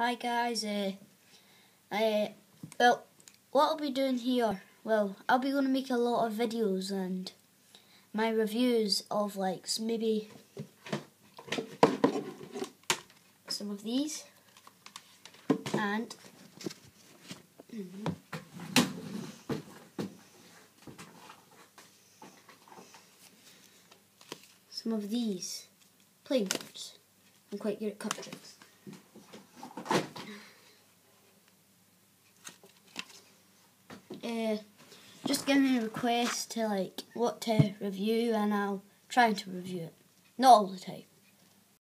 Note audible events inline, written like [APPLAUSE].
Hi guys, uh, uh, well, what I'll be doing here, well, I'll be going to make a lot of videos and my reviews of like maybe some of these and [CLEARS THROAT] some of these playing cards. I'm quite good at card tricks. Uh, just give me a request to like what to review and I'll try to review it. Not all the time.